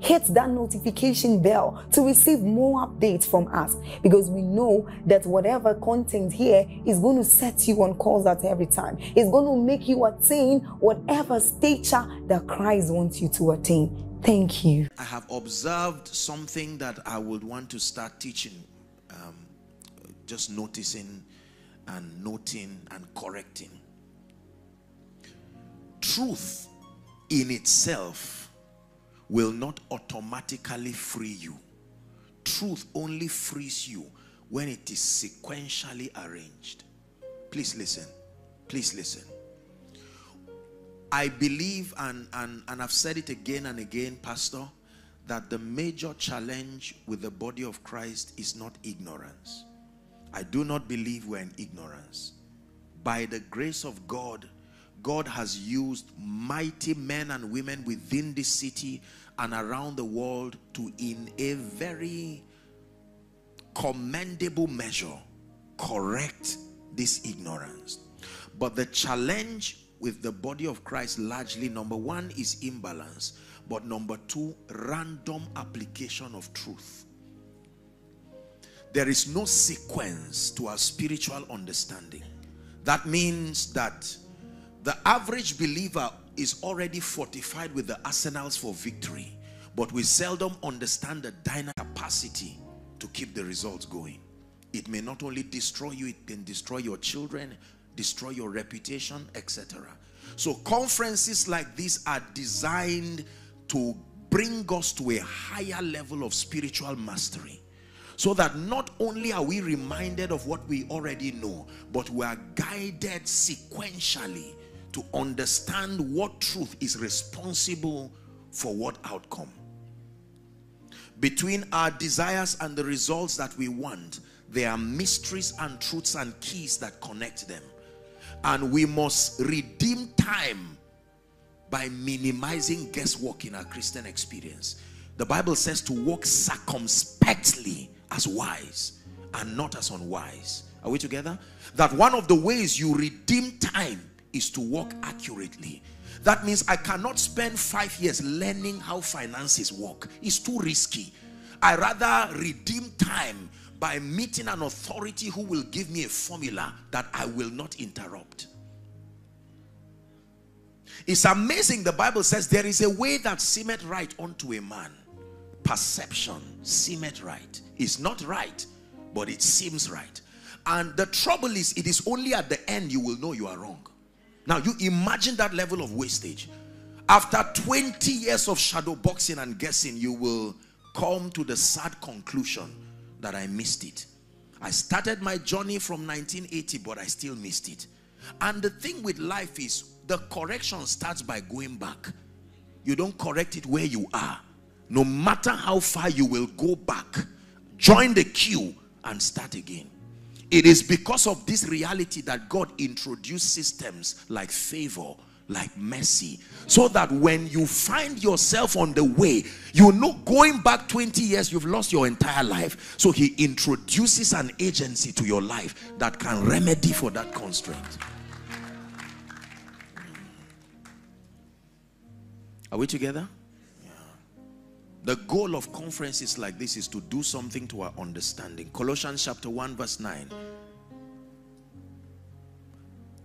hit that notification bell to receive more updates from us because we know that whatever content here is going to set you on course at every time. It's going to make you attain whatever stature that Christ wants you to attain. Thank you. I have observed something that I would want to start teaching, um, just noticing and noting and correcting. Truth in itself will not automatically free you. Truth only frees you when it is sequentially arranged. Please listen. Please listen. I believe, and, and, and I've said it again and again, Pastor, that the major challenge with the body of Christ is not ignorance. I do not believe we're in ignorance. By the grace of God, God has used mighty men and women within this city and around the world to, in a very commendable measure, correct this ignorance. But the challenge with the body of Christ largely, number one, is imbalance. But number two, random application of truth. There is no sequence to our spiritual understanding. That means that the average believer is already fortified with the arsenals for victory, but we seldom understand the dynamic capacity to keep the results going. It may not only destroy you, it can destroy your children, destroy your reputation, etc. So conferences like this are designed to bring us to a higher level of spiritual mastery so that not only are we reminded of what we already know but we are guided sequentially to understand what truth is responsible for what outcome. Between our desires and the results that we want, there are mysteries and truths and keys that connect them. And we must redeem time by minimizing guesswork in our Christian experience. The Bible says to walk circumspectly as wise and not as unwise. Are we together? That one of the ways you redeem time is to work accurately. That means I cannot spend five years learning how finances work. It's too risky. I rather redeem time by meeting an authority who will give me a formula that I will not interrupt. It's amazing the Bible says there is a way that seemeth right unto a man. Perception seemeth right. It's not right, but it seems right. And the trouble is, it is only at the end you will know you are wrong. Now, you imagine that level of wastage. After 20 years of shadow boxing and guessing, you will come to the sad conclusion that I missed it. I started my journey from 1980, but I still missed it. And the thing with life is the correction starts by going back. You don't correct it where you are. No matter how far you will go back, join the queue and start again. It is because of this reality that God introduced systems like favor, like mercy, so that when you find yourself on the way, you know going back 20 years, you've lost your entire life. So He introduces an agency to your life that can remedy for that constraint. Are we together? The goal of conferences like this is to do something to our understanding. Colossians chapter 1 verse 9.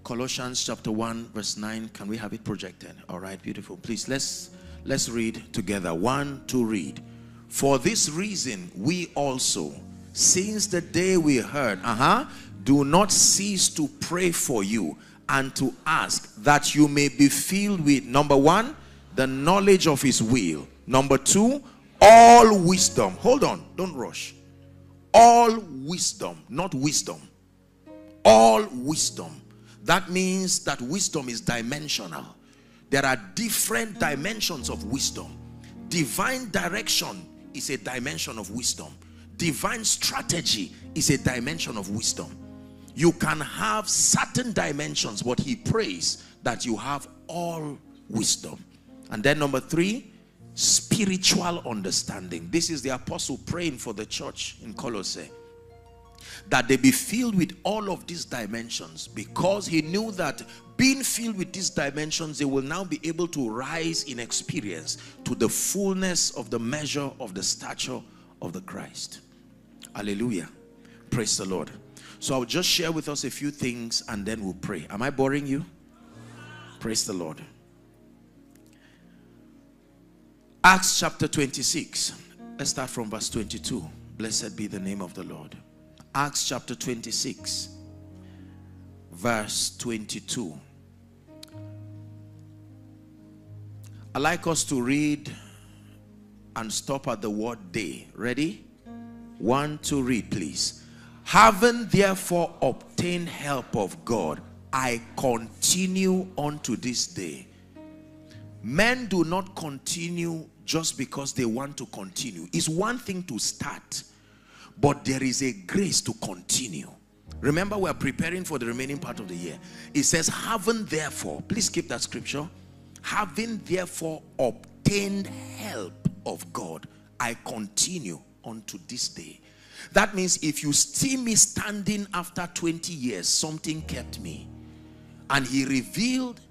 Colossians chapter 1 verse 9. Can we have it projected? All right, beautiful. Please let's let's read together. One, two, read. For this reason, we also, since the day we heard, uh-huh, do not cease to pray for you and to ask that you may be filled with number one, the knowledge of his will. Number two, all wisdom. Hold on, don't rush. All wisdom, not wisdom. All wisdom. That means that wisdom is dimensional. There are different dimensions of wisdom. Divine direction is a dimension of wisdom. Divine strategy is a dimension of wisdom. You can have certain dimensions, but he prays that you have all wisdom. And then number three, spiritual understanding. This is the apostle praying for the church in Colossae. That they be filled with all of these dimensions because he knew that being filled with these dimensions, they will now be able to rise in experience to the fullness of the measure of the stature of the Christ. Hallelujah. Praise the Lord. So I'll just share with us a few things and then we'll pray. Am I boring you? Praise the Lord. Acts chapter 26. Let's start from verse 22. Blessed be the name of the Lord. Acts chapter 26, verse 22. i like us to read and stop at the word day. Ready? One, to read, please. Having therefore obtained help of God, I continue unto this day. Men do not continue just because they want to continue. It's one thing to start, but there is a grace to continue. Remember, we are preparing for the remaining part of the year. It says, having therefore, please keep that scripture. Having therefore obtained help of God, I continue unto this day. That means if you see me standing after 20 years, something kept me. And he revealed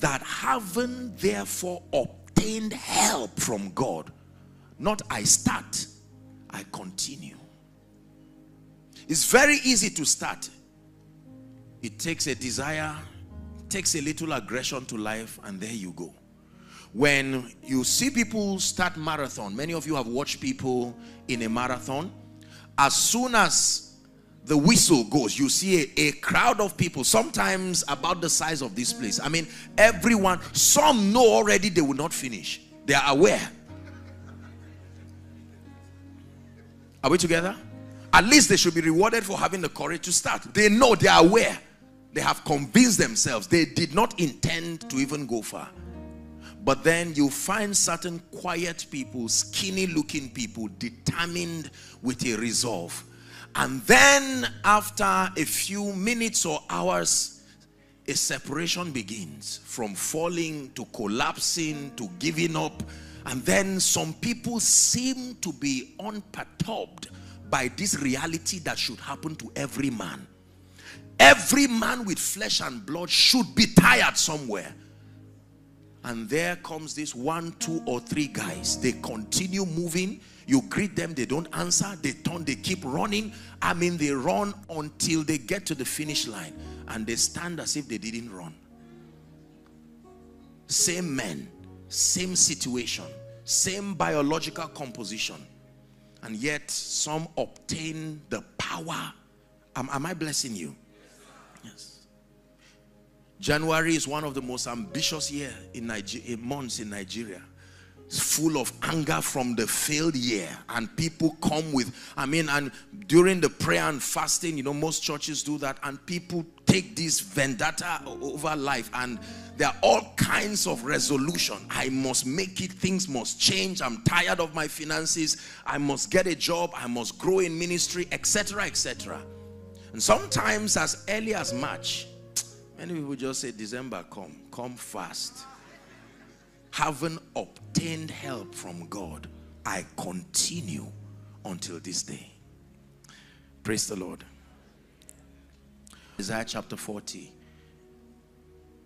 that having therefore obtained help from God, not I start, I continue. It's very easy to start. It takes a desire, takes a little aggression to life, and there you go. When you see people start marathon, many of you have watched people in a marathon, as soon as the whistle goes, you see a, a, crowd of people, sometimes about the size of this place. I mean, everyone, some know already they will not finish. They are aware. Are we together? At least they should be rewarded for having the courage to start. They know, they are aware. They have convinced themselves they did not intend to even go far. But then you find certain quiet people, skinny looking people, determined with a resolve. And then after a few minutes or hours, a separation begins from falling to collapsing to giving up. And then some people seem to be unperturbed by this reality that should happen to every man. Every man with flesh and blood should be tired somewhere and there comes this one two or three guys they continue moving you greet them they don't answer they turn they keep running. I mean they run until they get to the finish line and they stand as if they didn't run. Same men same situation same biological composition. And yet some obtain the power. Am, am i blessing you? Yes. January is one of the most ambitious year in Nigeria, months in Nigeria. Full of anger from the failed year and people come with i mean and during the prayer and fasting you know most churches do that and people take this vendetta over life and there are all kinds of resolution i must make it things must change i'm tired of my finances i must get a job i must grow in ministry etc etc and sometimes as early as march Many people just say, December, come, come fast. Having obtained help from God, I continue until this day. Praise the Lord. Isaiah chapter 40.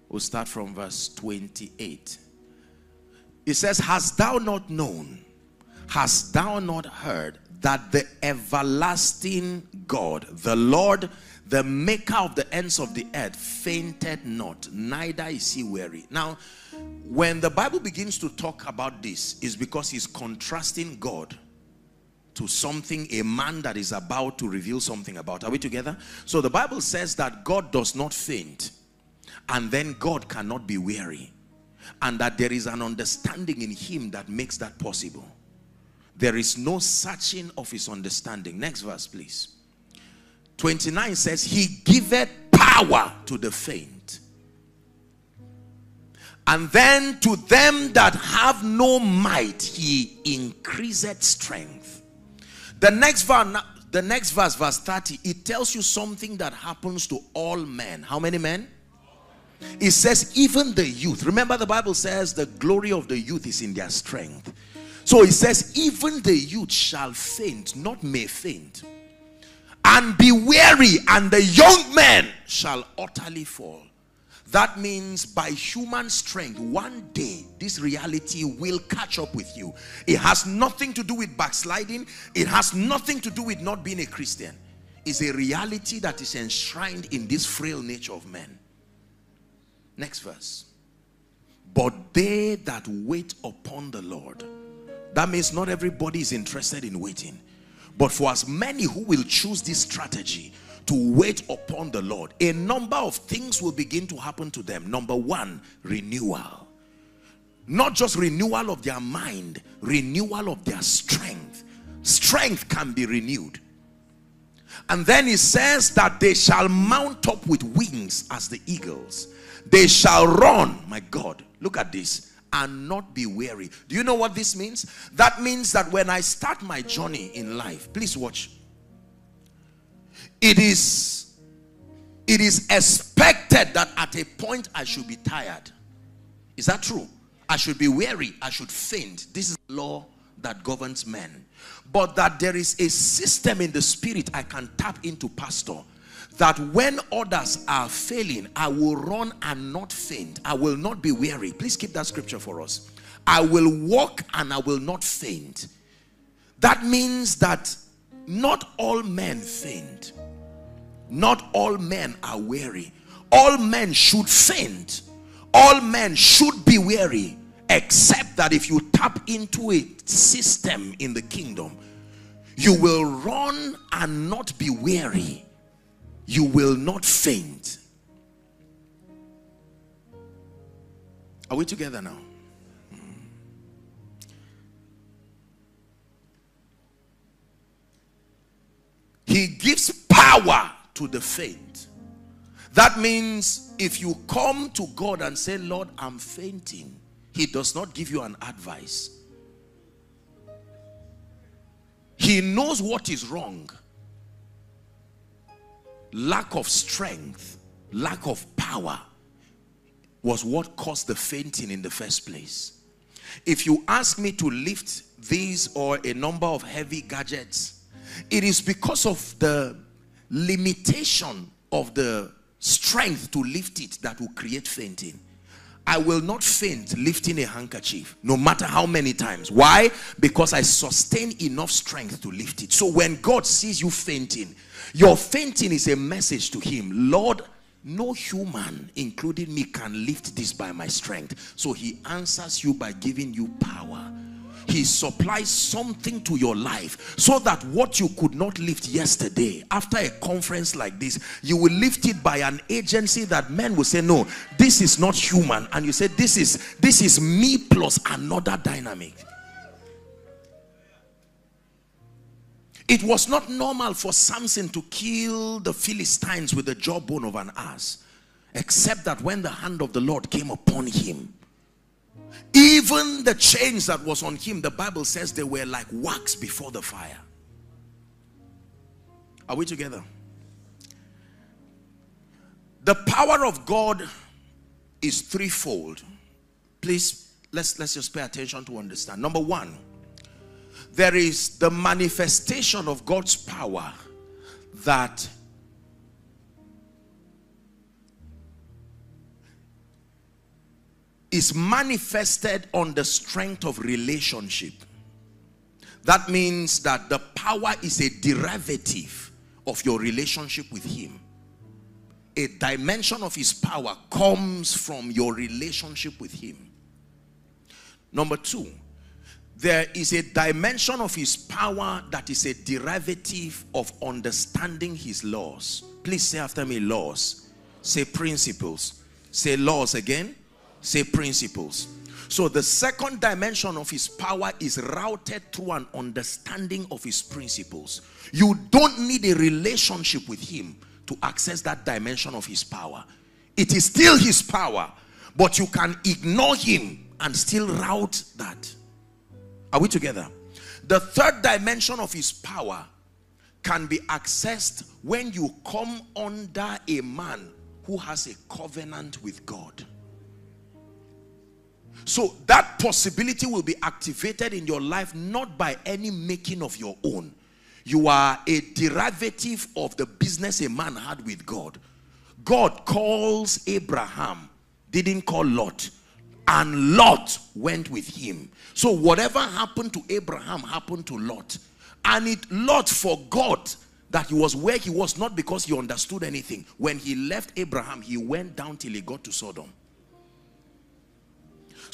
We'll start from verse 28. It says, Hast thou not known, hast thou not heard that the everlasting God, the Lord the maker of the ends of the earth fainted not, neither is he weary. Now, when the Bible begins to talk about this, is because he's contrasting God to something, a man that is about to reveal something about. Are we together? So the Bible says that God does not faint, and then God cannot be weary, and that there is an understanding in Him that makes that possible. There is no searching of His understanding. Next verse, please. 29 says, He giveth power to the faint. And then to them that have no might, He increaseth strength. The next verse, the next verse, verse 30, it tells you something that happens to all men. How many men? It says, even the youth. Remember, the Bible says the glory of the youth is in their strength. So it says, even the youth shall faint, not may faint, and be weary, and the young men shall utterly fall. That means by human strength, one day this reality will catch up with you. It has nothing to do with backsliding, it has nothing to do with not being a Christian. It's a reality that is enshrined in this frail nature of men. Next verse. But they that wait upon the Lord, that means not everybody is interested in waiting. But for as many who will choose this strategy, to wait upon the Lord, a number of things will begin to happen to them. Number one, renewal. Not just renewal of their mind, renewal of their strength. Strength can be renewed. And then he says that they shall mount up with wings as the eagles. They shall run, my God, look at this, and not be weary. Do you know what this means? That means that when I start my journey in life, please watch it is it is expected that at a point I should be tired. Is that true? I should be weary. I should faint. This is law that governs men. But that there is a system in the spirit I can tap into, Pastor, that when others are failing, I will run and not faint. I will not be weary. Please keep that scripture for us. I will walk and I will not faint. That means that not all men faint. Not all men are weary. All men should faint. All men should be weary. Except that if you tap into a system in the kingdom, you will run and not be weary. You will not faint. Are we together now? Hmm. He gives power to the faint. That means if you come to God and say, Lord, I'm fainting, He does not give you an advice. He knows what is wrong. Lack of strength, lack of power was what caused the fainting in the first place. If you ask me to lift these or a number of heavy gadgets, it is because of the limitation of the strength to lift it that will create fainting. I will not faint lifting a handkerchief, no matter how many times. Why? Because I sustain enough strength to lift it. So when God sees you fainting, your fainting is a message to Him Lord, no human, including me, can lift this by my strength. So He answers you by giving you power he supplies something to your life so that what you could not lift yesterday after a conference like this you will lift it by an agency that men will say no this is not human. And you say this is this is me plus another dynamic. It was not normal for Samson to kill the Philistines with the jawbone of an ass except that when the hand of the Lord came upon him even the chains that was on him, the Bible says they were like wax before the fire. Are we together? The power of God is threefold. Please, let's, let's just pay attention to understand. Number one, there is the manifestation of God's power that is manifested on the strength of relationship. That means that the power is a derivative of your relationship with Him. A dimension of His power comes from your relationship with Him. Number two, there is a dimension of his power that is a derivative of understanding his laws. Please say after me laws. Say principles. Say laws again. Say principles. So the second dimension of his power is routed through an understanding of his principles. You don't need a relationship with him to access that dimension of his power. It is still his power, but you can ignore him and still route that. Are we together? The third dimension of his power can be accessed when you come under a man who has a covenant with God. So that possibility will be activated in your life not by any making of your own. You are a derivative of the business a man had with God. God calls Abraham, didn't call Lot and Lot went with him. So whatever happened to Abraham happened to Lot. And it Lot forgot that he was where he was not because he understood anything. When he left Abraham, he went down till he got to Sodom.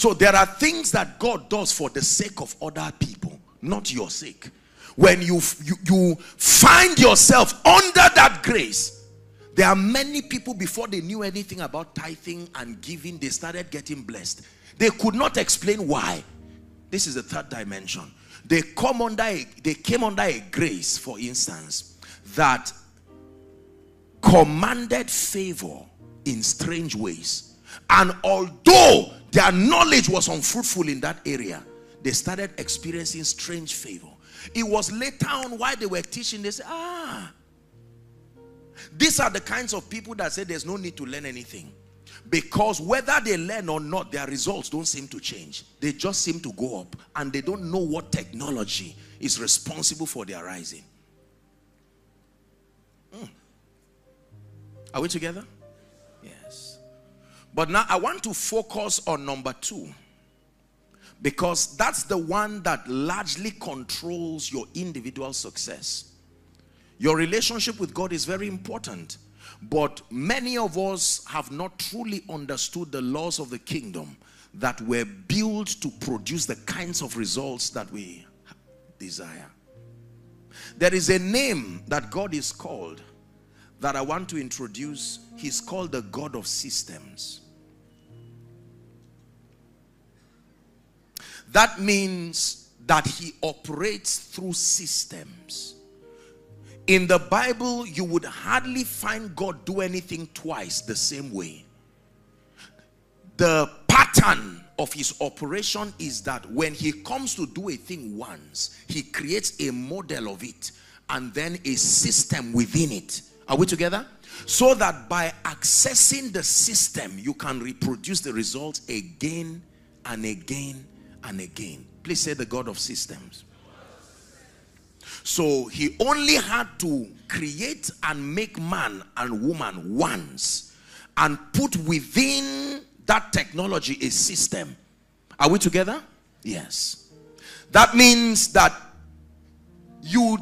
So there are things that God does for the sake of other people, not your sake. When you, you, you find yourself under that grace, there are many people before they knew anything about tithing and giving, they started getting blessed. They could not explain why. This is the third dimension. They come under a, they came under a grace, for instance, that commanded favor in strange ways. And although their knowledge was unfruitful in that area, they started experiencing strange favor. It was later on while they were teaching, they said, ah, these are the kinds of people that say there's no need to learn anything. Because whether they learn or not, their results don't seem to change. They just seem to go up. And they don't know what technology is responsible for their rising. Mm. Are we together? But now I want to focus on number two. Because that's the one that largely controls your individual success. Your relationship with God is very important. But many of us have not truly understood the laws of the kingdom that were built to produce the kinds of results that we desire. There is a name that God is called that I want to introduce. He's called the God of systems. That means that he operates through systems. In the Bible, you would hardly find God do anything twice the same way. The pattern of his operation is that when he comes to do a thing once, he creates a model of it and then a system within it. Are we together? So that by accessing the system, you can reproduce the results again and again and again. Please say the God of systems. So he only had to create and make man and woman once and put within that technology a system. Are we together? Yes. That means that you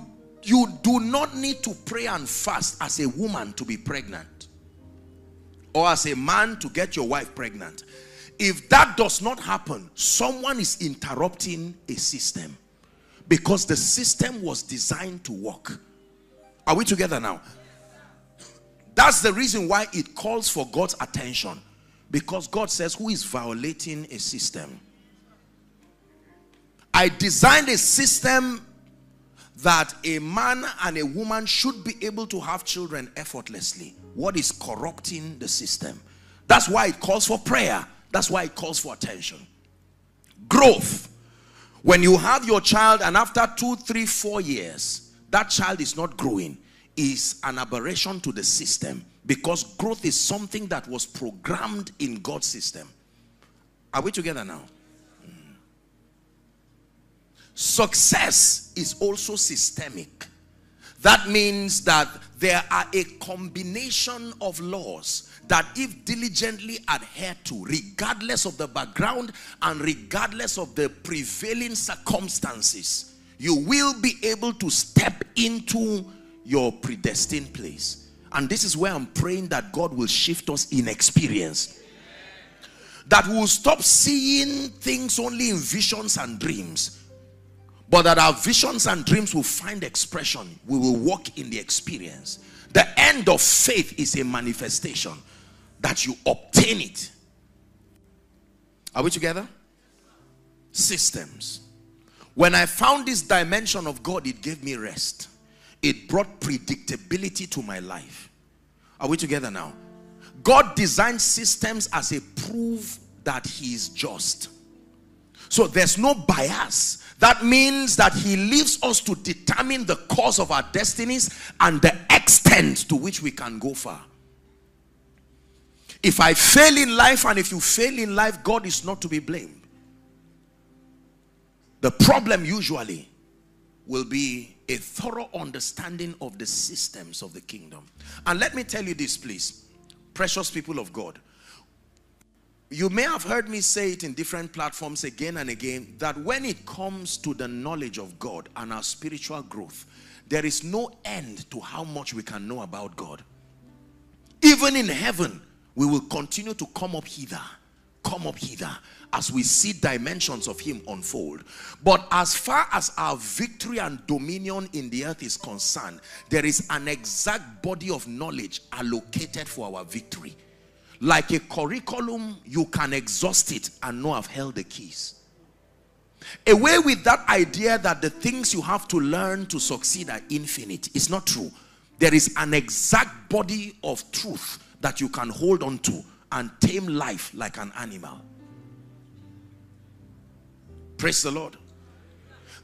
you do not need to pray and fast as a woman to be pregnant or as a man to get your wife pregnant. If that does not happen, someone is interrupting a system because the system was designed to work. Are we together now? That's the reason why it calls for God's attention. Because God says, Who is violating a system? I designed a system that a man and a woman should be able to have children effortlessly. What is corrupting the system? That's why it calls for prayer. That's why it calls for attention. Growth when you have your child and after two, three, four years, that child is not growing, is an aberration to the system because growth is something that was programmed in God's system. Are we together now? Success is also systemic. That means that there are a combination of laws that if diligently adhered to, regardless of the background and regardless of the prevailing circumstances, you will be able to step into your predestined place. And this is where I'm praying that God will shift us in experience. That we will stop seeing things only in visions and dreams but that our visions and dreams will find expression. We will walk in the experience. The end of faith is a manifestation that you obtain it. Are we together? Systems. When I found this dimension of God, it gave me rest. It brought predictability to my life. Are we together now? God designed systems as a proof that he is just. So there's no bias. That means that he leaves us to determine the course of our destinies and the extent to which we can go far. If I fail in life and if you fail in life, God is not to be blamed. The problem usually will be a thorough understanding of the systems of the kingdom. And let me tell you this, please, precious people of God. You may have heard me say it in different platforms again and again that when it comes to the knowledge of God and our spiritual growth, there is no end to how much we can know about God. Even in heaven, we will continue to come up hither, come up hither as we see dimensions of Him unfold. But as far as our victory and dominion in the earth is concerned, there is an exact body of knowledge allocated for our victory like a curriculum, you can exhaust it and know I've held the keys. Away with that idea that the things you have to learn to succeed are infinite. It's not true. There is an exact body of truth that you can hold on to and tame life like an animal. Praise the Lord.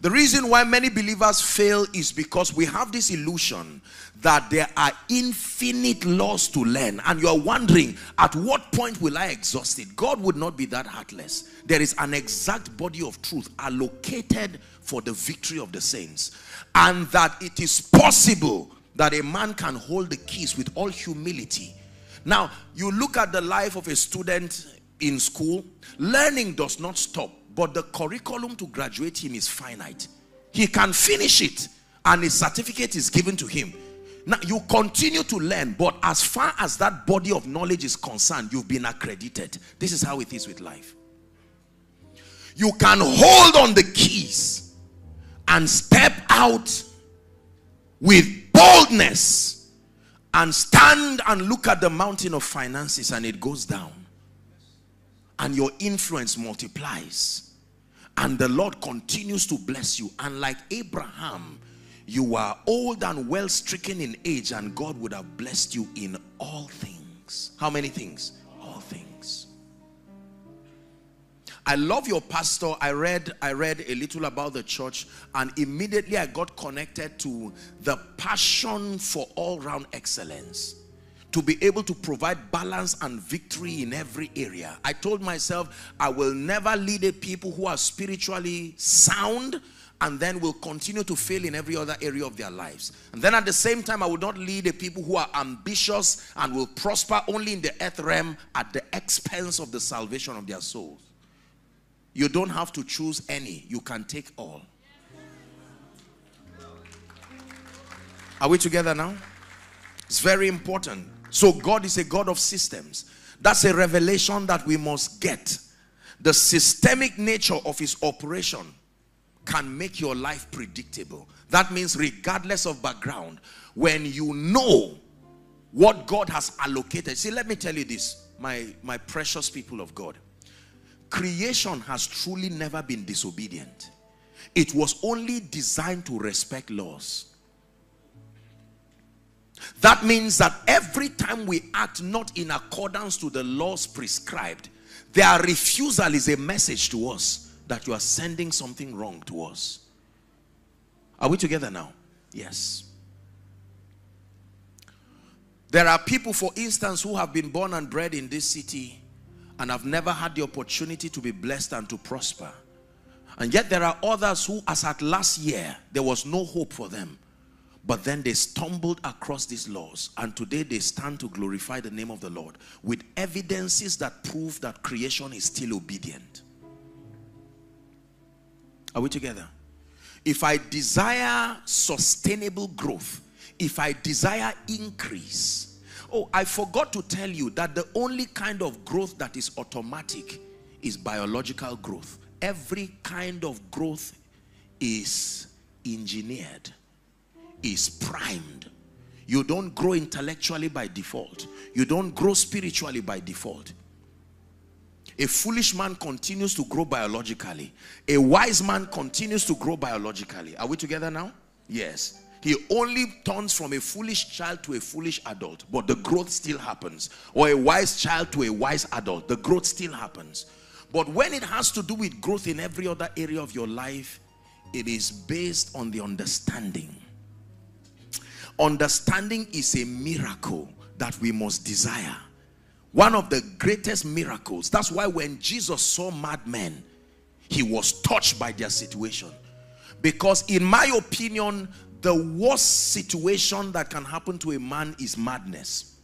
The reason why many believers fail is because we have this illusion that there are infinite laws to learn and you are wondering at what point will I exhaust it? God would not be that heartless. There is an exact body of truth allocated for the victory of the saints and that it is possible that a man can hold the keys with all humility. Now you look at the life of a student in school learning does not stop but the curriculum to graduate him is finite he can finish it and his certificate is given to him now you continue to learn, but as far as that body of knowledge is concerned, you've been accredited. This is how it is with life. You can hold on the keys and step out with boldness and stand and look at the mountain of finances and it goes down. And your influence multiplies. And the Lord continues to bless you. And like Abraham, you are old and well stricken in age and God would have blessed you in all things. How many things? All things. I love your pastor. I read I read a little about the church and immediately I got connected to the passion for all-round excellence to be able to provide balance and victory in every area. I told myself I will never lead a people who are spiritually sound and then will continue to fail in every other area of their lives. And then at the same time, I will not lead a people who are ambitious and will prosper only in the earth realm at the expense of the salvation of their souls. You don't have to choose any. You can take all. Are we together now? It's very important. So God is a God of systems. That's a revelation that we must get. The systemic nature of his operation can make your life predictable. That means regardless of background, when you know what God has allocated. See, let me tell you this, my, my precious people of God. Creation has truly never been disobedient. It was only designed to respect laws. That means that every time we act not in accordance to the laws prescribed, their refusal is a message to us that you are sending something wrong to us. Are we together now? Yes. There are people, for instance, who have been born and bred in this city and have never had the opportunity to be blessed and to prosper. And yet there are others who, as at last year, there was no hope for them. But then they stumbled across these laws and today they stand to glorify the name of the Lord with evidences that prove that creation is still obedient. Are we together? If I desire sustainable growth, if I desire increase, oh, I forgot to tell you that the only kind of growth that is automatic is biological growth. Every kind of growth is engineered, is primed. You don't grow intellectually by default. You don't grow spiritually by default. A foolish man continues to grow biologically. A wise man continues to grow biologically. Are we together now? Yes. He only turns from a foolish child to a foolish adult, but the growth still happens. Or a wise child to a wise adult, the growth still happens. But when it has to do with growth in every other area of your life, it is based on the understanding. Understanding is a miracle that we must desire. One of the greatest miracles. That's why when Jesus saw madmen, he was touched by their situation. Because in my opinion, the worst situation that can happen to a man is madness.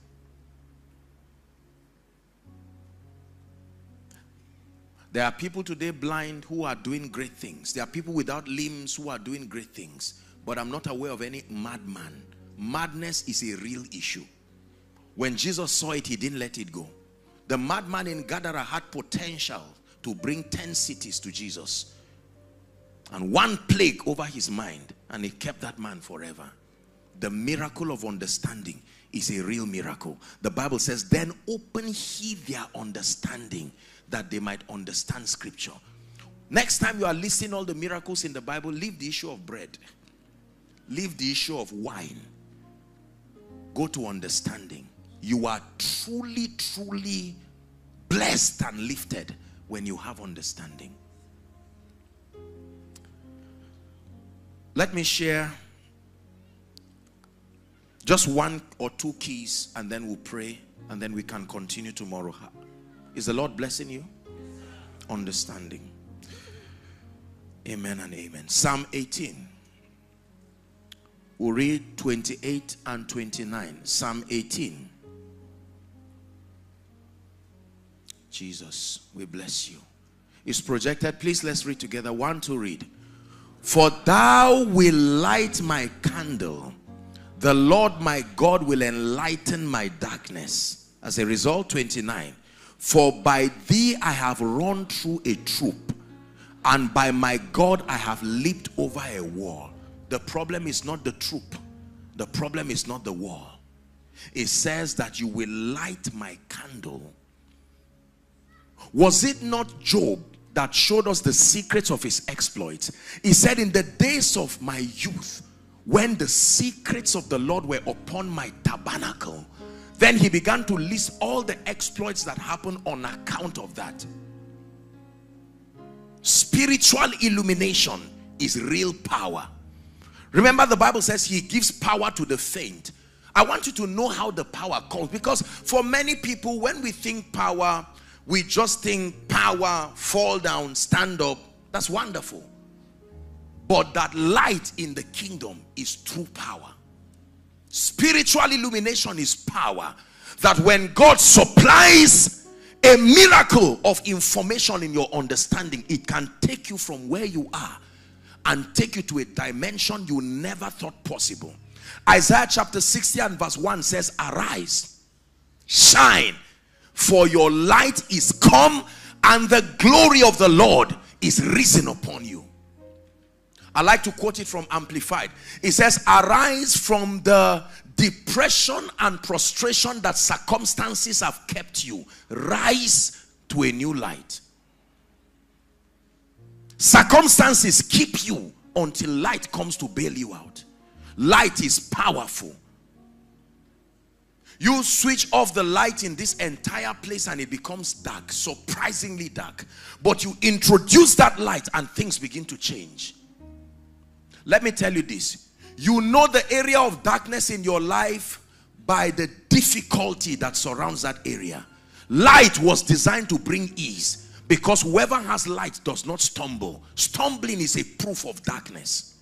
There are people today blind who are doing great things. There are people without limbs who are doing great things. But I'm not aware of any madman. Madness is a real issue. When Jesus saw it, he didn't let it go. The madman in Gadara had potential to bring 10 cities to Jesus. And one plague over his mind and it kept that man forever. The miracle of understanding is a real miracle. The Bible says, then open he their understanding that they might understand scripture. Next time you are listing all the miracles in the Bible, leave the issue of bread. Leave the issue of wine. Go to understanding. You are truly, truly blessed and lifted when you have understanding. Let me share just one or two keys and then we'll pray and then we can continue tomorrow. Is the Lord blessing you? Understanding. Amen and amen. Psalm 18. We'll read 28 and 29. Psalm 18. Jesus, we bless you. It's projected. Please let's read together. One to read. For thou will light my candle. The Lord my God will enlighten my darkness. As a result, 29. For by thee I have run through a troop, and by my God I have leaped over a wall. The problem is not the troop. The problem is not the war. It says that you will light my candle. Was it not Job that showed us the secrets of his exploits. He said, In the days of my youth, when the secrets of the Lord were upon my tabernacle, then he began to list all the exploits that happened on account of that. Spiritual illumination is real power. Remember, the Bible says he gives power to the faint. I want you to know how the power comes because for many people, when we think power, we just think power, fall down, stand up. That's wonderful. But that light in the kingdom is true power. Spiritual illumination is power. That when God supplies a miracle of information in your understanding, it can take you from where you are and take you to a dimension you never thought possible. Isaiah chapter 60 and verse 1 says, Arise, shine, for your light is come and the glory of the Lord is risen upon you. I like to quote it from Amplified. It says, Arise from the depression and prostration that circumstances have kept you. Rise to a new light. Circumstances keep you until light comes to bail you out. Light is powerful. You switch off the light in this entire place and it becomes dark, surprisingly dark. But you introduce that light and things begin to change. Let me tell you this. You know the area of darkness in your life by the difficulty that surrounds that area. Light was designed to bring ease because whoever has light does not stumble. Stumbling is a proof of darkness.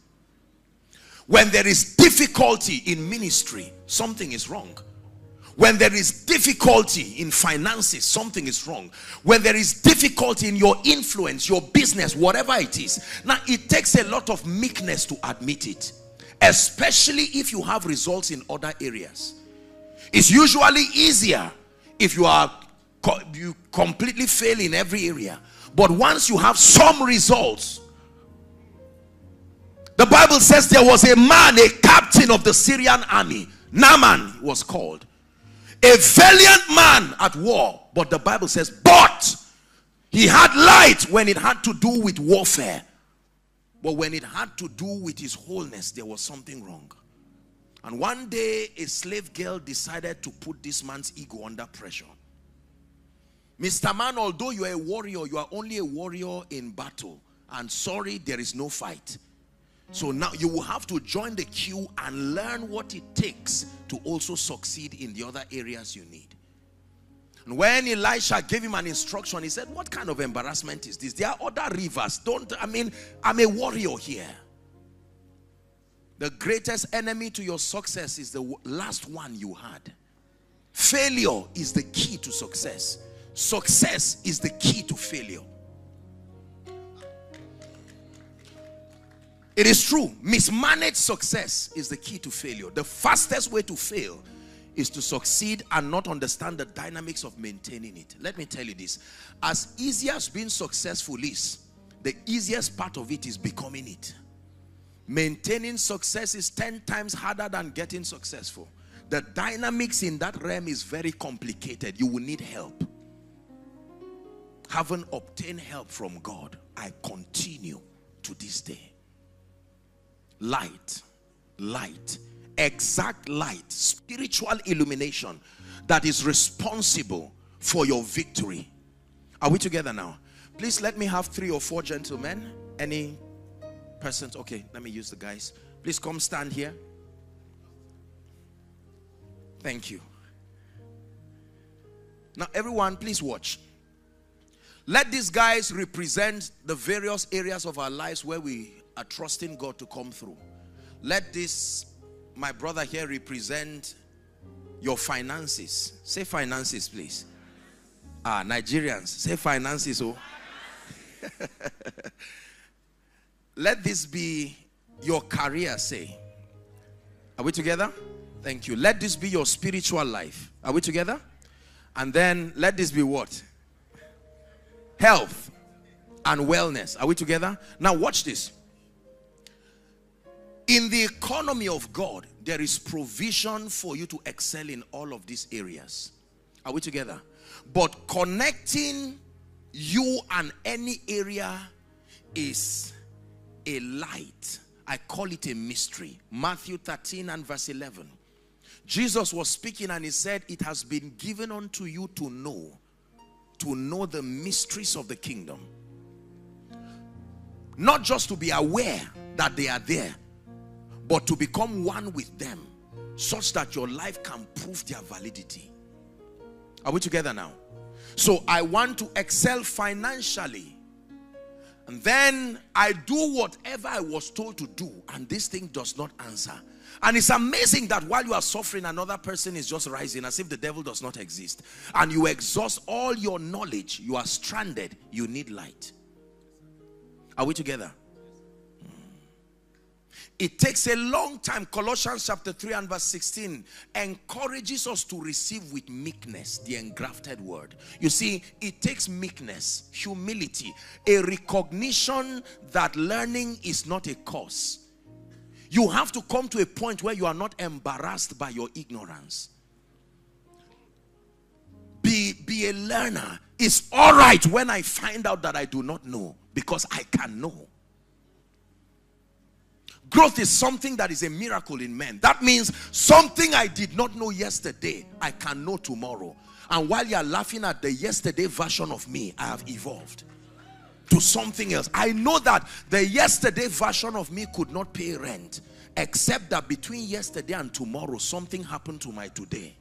When there is difficulty in ministry, something is wrong. When there is difficulty in finances, something is wrong. When there is difficulty in your influence, your business, whatever it is. Now, it takes a lot of meekness to admit it. Especially if you have results in other areas. It's usually easier if you are you completely fail in every area. But once you have some results, The Bible says there was a man, a captain of the Syrian army. Naaman was called. A valiant man at war. But the Bible says, but he had light when it had to do with warfare. But when it had to do with his wholeness, there was something wrong. And one day, a slave girl decided to put this man's ego under pressure. Mr. Man, although you are a warrior, you are only a warrior in battle. And sorry, there is no fight. So now you will have to join the queue and learn what it takes to also succeed in the other areas you need. And when Elisha gave him an instruction, he said, What kind of embarrassment is this? There are other rivers. Don't, I mean, I'm a warrior here. The greatest enemy to your success is the last one you had. Failure is the key to success. Success is the key to failure. It is true. Mismanaged success is the key to failure. The fastest way to fail is to succeed and not understand the dynamics of maintaining it. Let me tell you this. As easy as being successful is, the easiest part of it is becoming it. Maintaining success is 10 times harder than getting successful. The dynamics in that realm is very complicated. You will need help. Having obtained help from God, I continue to this day light, light, exact light, spiritual illumination that is responsible for your victory. Are we together now? Please let me have three or four gentlemen. Any persons? Okay, let me use the guys. Please come stand here. Thank you. Now, everyone, please watch. Let these guys represent the various areas of our lives where we are trusting God to come through. Let this, my brother here, represent your finances. Say finances, please. Ah, Nigerians, say finances. Oh. Let this be your career, say. Are we together? Thank you. Let this be your spiritual life. Are we together? And then let this be what? Health and wellness. Are we together? Now watch this. In the economy of God, there is provision for you to excel in all of these areas. Are we together? But connecting you and any area is a light. I call it a mystery. Matthew 13 and verse 11. Jesus was speaking and he said, It has been given unto you to know, to know the mysteries of the kingdom. Not just to be aware that they are there, but to become one with them such that your life can prove their validity. Are we together now? So I want to excel financially. And then I do whatever I was told to do, and this thing does not answer. And it's amazing that while you are suffering, another person is just rising as if the devil does not exist. And you exhaust all your knowledge, you are stranded, you need light. Are we together? Hmm. It takes a long time. Colossians chapter 3 and verse 16 encourages us to receive with meekness the engrafted word. You see, it takes meekness, humility, a recognition that learning is not a course. You have to come to a point where you are not embarrassed by your ignorance. Be, be a learner. It's all right when I find out that I do not know because I can know. Growth is something that is a miracle in men. That means something I did not know yesterday, I can know tomorrow. And while you are laughing at the yesterday version of me, I have evolved to something else. I know that the yesterday version of me could not pay rent, except that between yesterday and tomorrow, something happened to my today.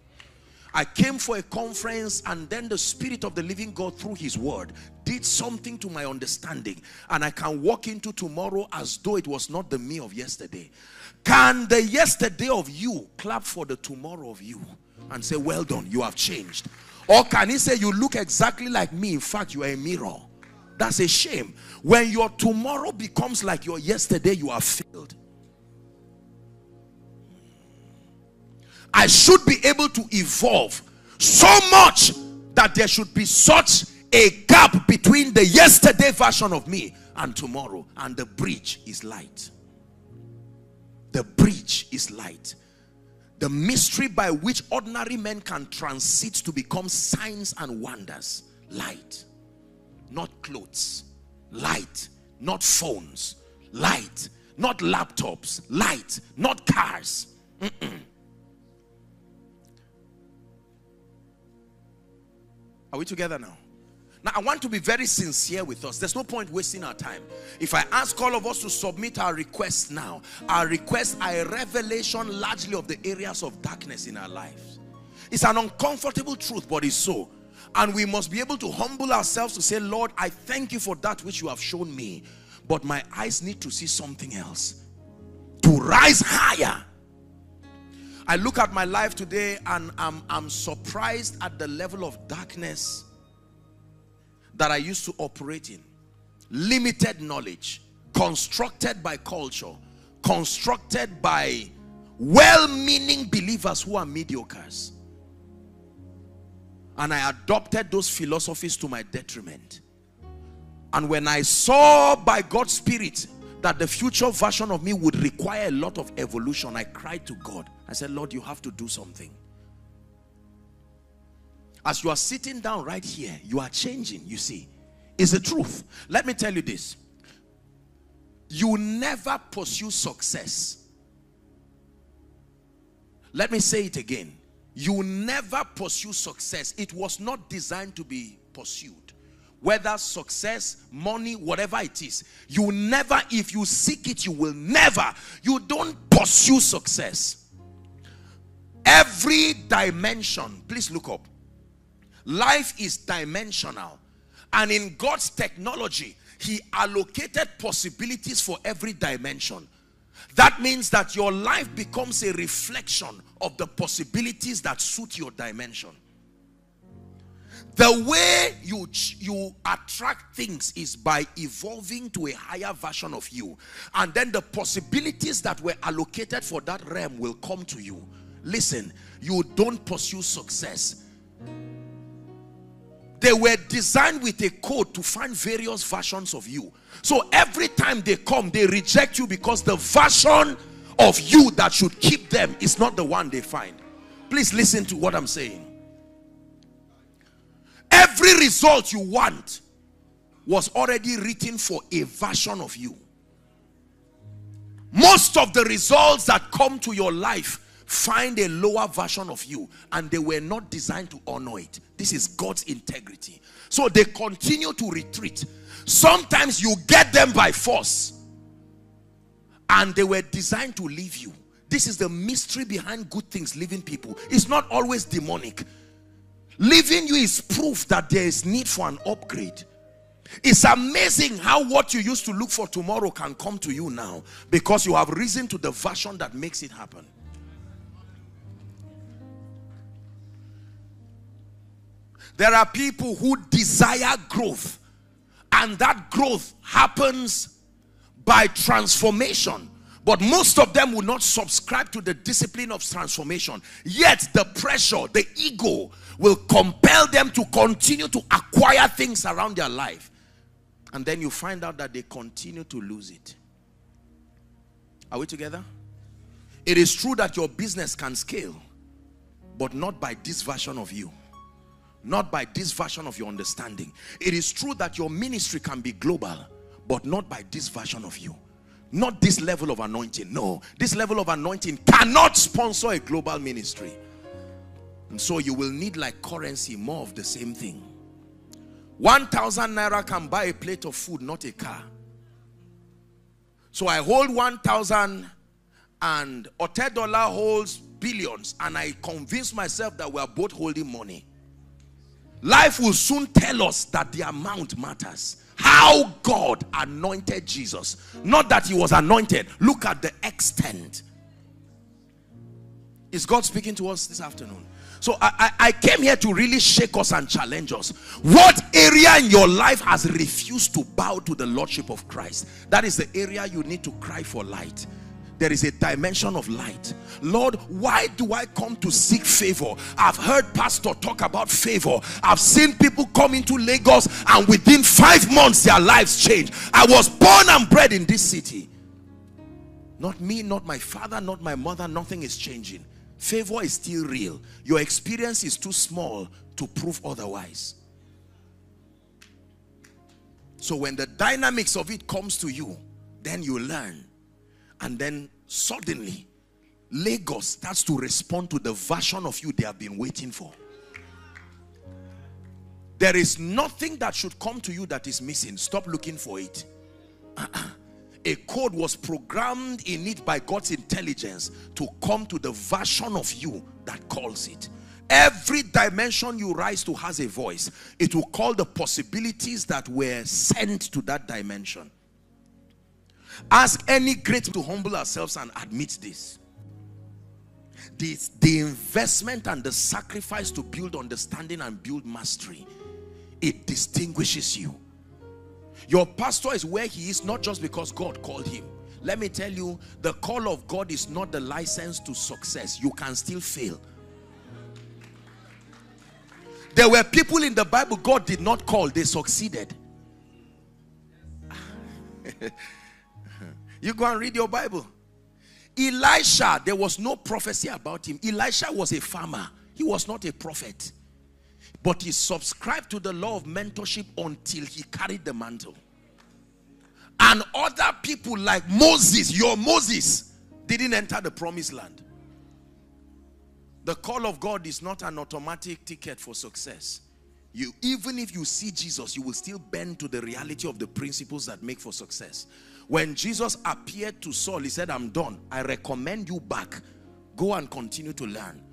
I came for a conference and then the spirit of the living God through his word did something to my understanding and I can walk into tomorrow as though it was not the me of yesterday. Can the yesterday of you clap for the tomorrow of you and say, well done, you have changed? Or can he say, you look exactly like me, in fact, you are a mirror? That's a shame. When your tomorrow becomes like your yesterday, you are failed. I should be able to evolve so much that there should be such a gap between the yesterday version of me and tomorrow and the bridge is light The bridge is light. The mystery by which ordinary men can transit to become signs and wonders. Light. Not clothes. Light. Not phones. Light. Not laptops. Light. Not cars. Mm -mm. Are we together now? Now, I want to be very sincere with us. There's no point wasting our time. If I ask all of us to submit our requests now, our requests are a revelation largely of the areas of darkness in our lives. It's an uncomfortable truth, but it's so. And we must be able to humble ourselves to say, Lord, I thank you for that which you have shown me. But my eyes need to see something else. To rise higher. I look at my life today and I'm, I'm surprised at the level of darkness that I used to operate in. Limited knowledge, constructed by culture, constructed by well-meaning believers who are mediocres. And I adopted those philosophies to my detriment. And when I saw by God's Spirit that the future version of me would require a lot of evolution, I cried to God. I said, Lord, you have to do something. As you are sitting down right here, you are changing, you see. It's the truth. Let me tell you this. You never pursue success. Let me say it again. You never pursue success. It was not designed to be pursued. Whether success, money, whatever it is. You never, if you seek it, you will never. You don't pursue success. Every dimension, please look up Life is dimensional. And in God's technology, he allocated possibilities for every dimension. That means that your life becomes a reflection of the possibilities that suit your dimension. The way you, you attract things is by evolving to a higher version of you. And then the possibilities that were allocated for that realm will come to you. Listen, you don't pursue success they were designed with a code to find various versions of you. So every time they come, they reject you because the version of you that should keep them is not the one they find. Please listen to what I'm saying. Every result you want was already written for a version of you. Most of the results that come to your life find a lower version of you and they were not designed to honor it. This is God's integrity. So they continue to retreat. Sometimes you get them by force and they were designed to leave you. This is the mystery behind good things leaving people. It's not always demonic. Leaving you is proof that there is need for an upgrade. It's amazing how what you used to look for tomorrow can come to you now because you have risen to the version that makes it happen There are people who desire growth and that growth happens by transformation. But most of them will not subscribe to the discipline of transformation. Yet the pressure, the ego will compel them to continue to acquire things around their life. And then you find out that they continue to lose it. Are we together? It is true that your business can scale, but not by this version of you not by this version of your understanding. It is true that your ministry can be global, but not by this version of you. Not this level of anointing. No, this level of anointing cannot sponsor a global ministry. And so you will need like currency, more of the same thing. 1,000 naira can buy a plate of food, not a car. So I hold 1,000 and Otedola holds billions and I convince myself that we are both holding money. Life will soon tell us that the amount matters. How God anointed Jesus. Not that he was anointed. Look at the extent. Is God speaking to us this afternoon? So I, I, I, came here to really shake us and challenge us. What area in your life has refused to bow to the Lordship of Christ? That is the area you need to cry for light there is a dimension of light lord why do i come to seek favor i've heard pastor talk about favor i've seen people come into lagos and within five months their lives change i was born and bred in this city Not me, not my father, not my mother, nothing is changing. Favor is still real. Your experience is too small to prove otherwise. So when the dynamics of it comes to you, then you learn. And then suddenly, Lagos starts to respond to the version of you they have been waiting for. There is nothing that should come to you that is missing. Stop looking for it. Uh-uh. A code was programmed in it by God's intelligence to come to the version of you that calls it. Every dimension you rise to has a voice. It will call the possibilities that were sent to that dimension. Ask any great to humble ourselves and admit this. This the investment and the sacrifice to build understanding and build mastery it distinguishes you. Your pastor is where he is not just because God called him. Let me tell you the call of God is not the license to success. You can still fail. There were people in the Bible God did not call. They succeeded you go and read your Bible Elisha there was no prophecy about him Elisha was a farmer he was not a prophet but he subscribed to the law of mentorship until he carried the mantle. And other people like Moses, your Moses, didn't enter the promised land. The call of God is not an automatic ticket for success. You, even if you see Jesus, you will still bend to the reality of the principles that make for success. When Jesus appeared to Saul, he said, I'm done. I recommend you back. Go and continue to learn.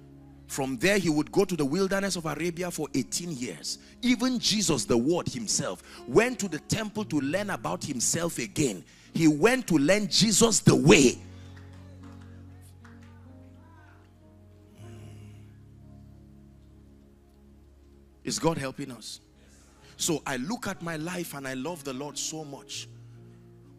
From there, he would go to the wilderness of Arabia for 18 years. Even Jesus, the word himself, went to the temple to learn about himself again. He went to learn Jesus the way. Is God helping us? So I look at my life and I love the Lord so much.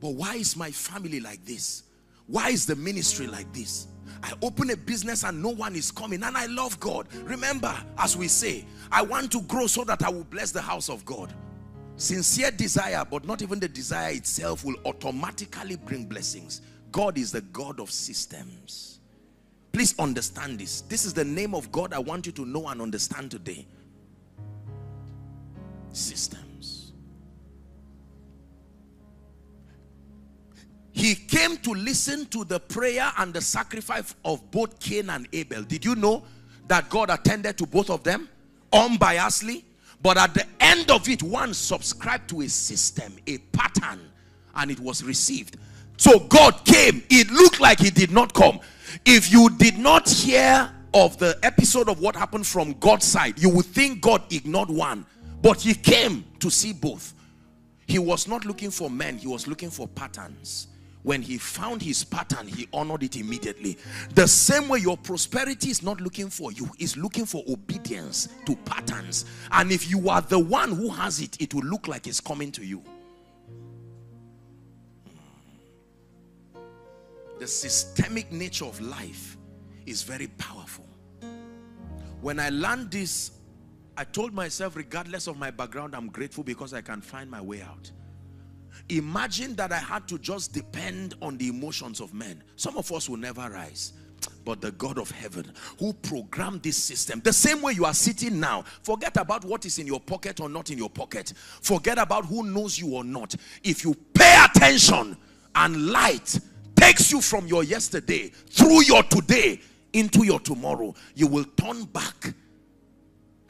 But why is my family like this? Why is the ministry like this? I open a business and no one is coming and I love God. Remember, as we say, I want to grow so that I will bless the house of God. Sincere desire, but not even the desire itself will automatically bring blessings. God is the God of systems. Please understand this. This is the name of God I want you to know and understand today. System. Came to listen to the prayer and the sacrifice of both Cain and Abel. Did you know that God attended to both of them unbiasedly? But at the end of it, one subscribed to a system, a pattern, and it was received. So God came. It looked like he did not come. If you did not hear of the episode of what happened from God's side, you would think God ignored one. But he came to see both. He was not looking for men, he was looking for patterns when he found his pattern he honored it immediately. The same way your prosperity is not looking for you is looking for obedience to patterns. And if you are the one who has it it will look like it's coming to you. Hmm. The systemic nature of life is very powerful. When i learned this i told myself regardless of my background i'm grateful because i can find my way out Imagine that I had to just depend on the emotions of men. Some of us will never rise. But the God of heaven who programmed this system, the same way you are sitting now, forget about what is in your pocket or not in your pocket. Forget about who knows you or not. If you pay attention and light takes you from your yesterday through your today into your tomorrow, you will turn back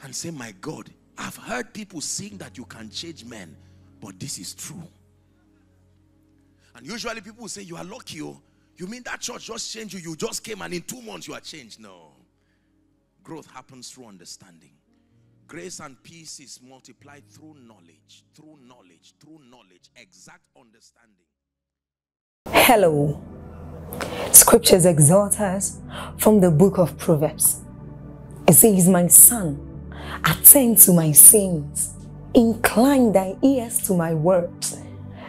and say, My God, I've heard people saying that you can change men, but this is true. And usually people say, You are lucky. Oh. You mean that church just changed you? You just came and in two months you are changed. No. Growth happens through understanding. Grace and peace is multiplied through knowledge, through knowledge, through knowledge, exact understanding. Hello. Scriptures exhort us from the book of Proverbs. It says, My son, attend to my sayings, incline thy ears to my words